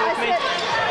movement.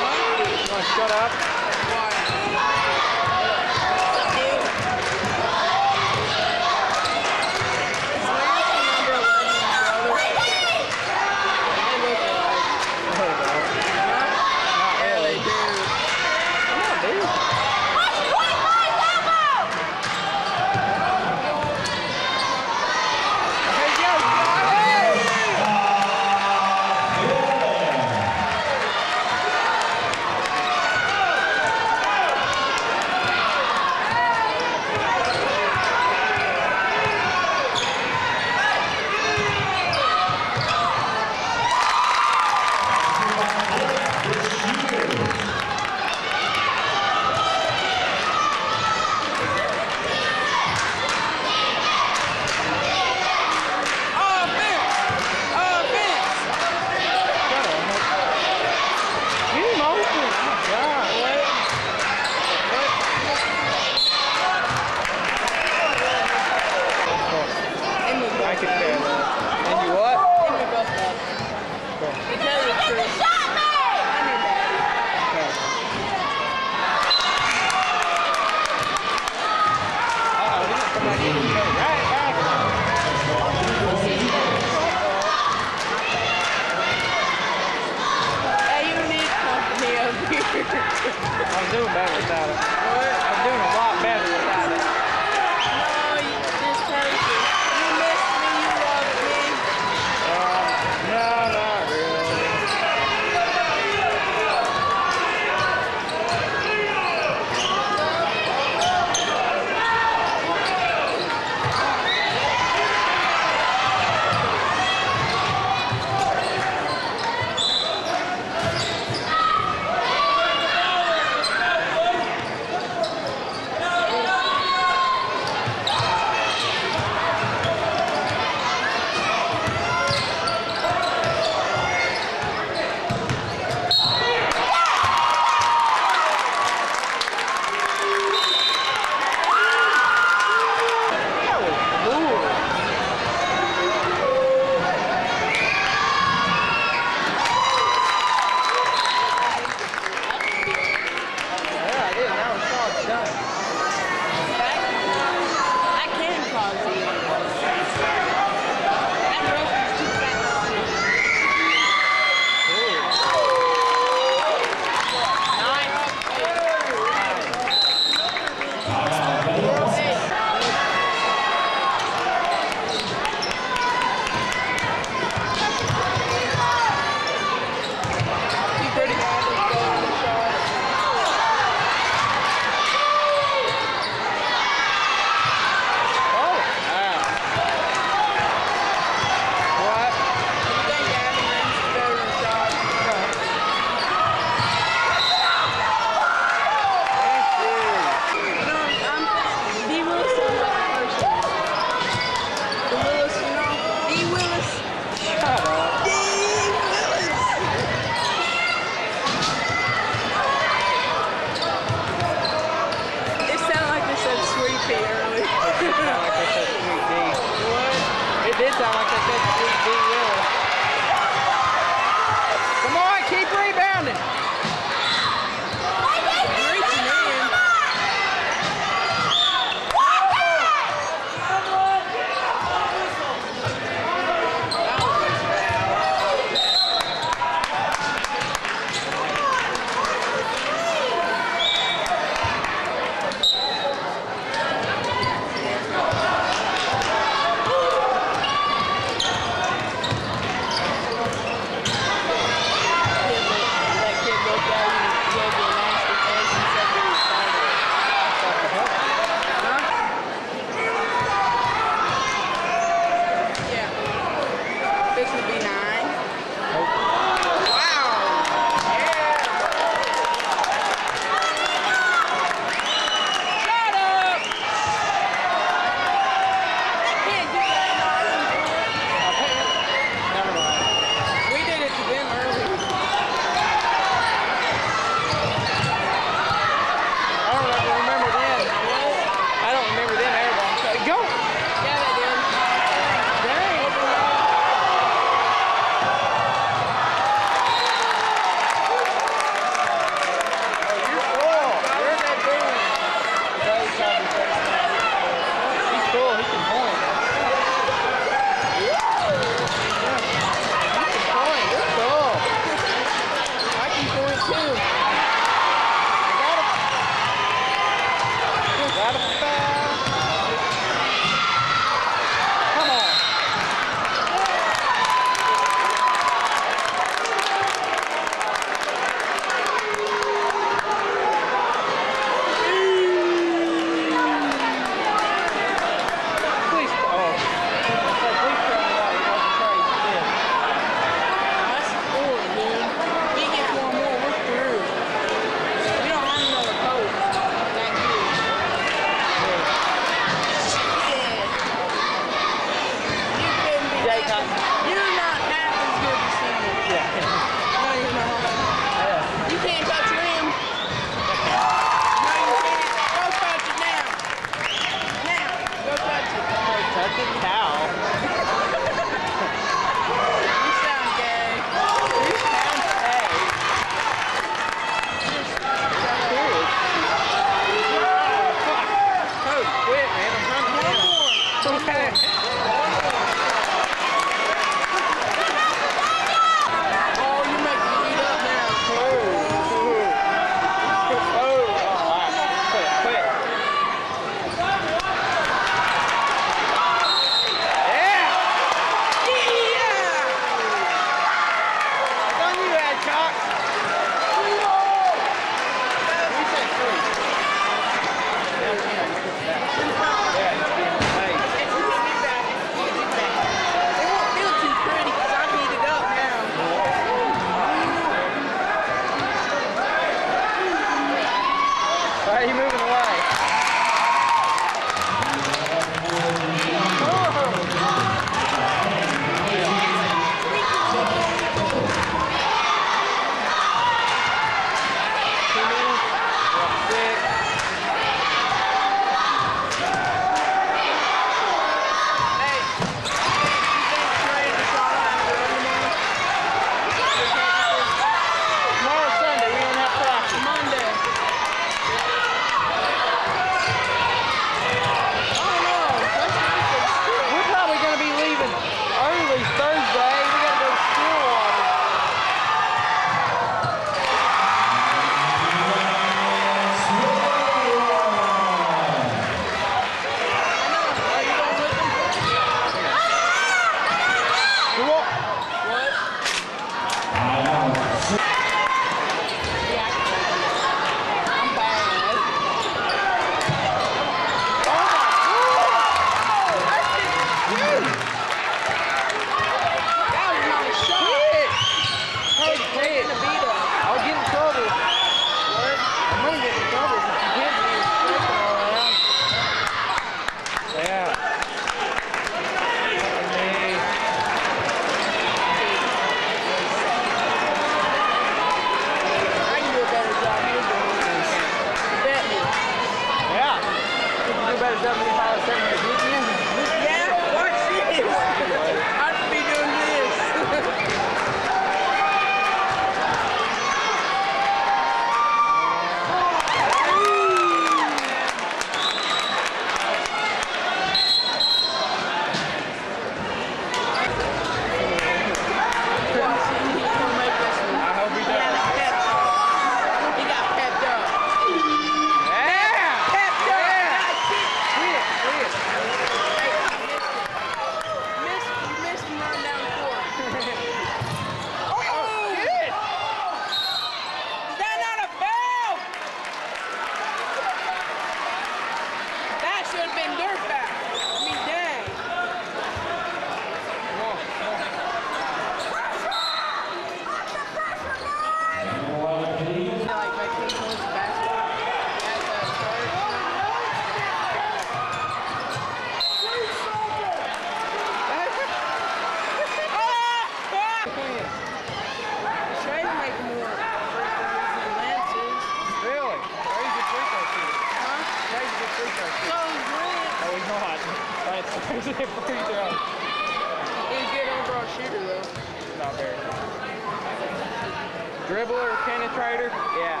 Trader? Yeah.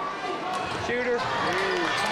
Shooter? Ooh.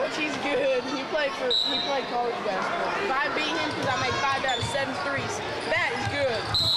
which he's good. He played for he played college basketball. If I beat him because I made five out of seven threes. That is good.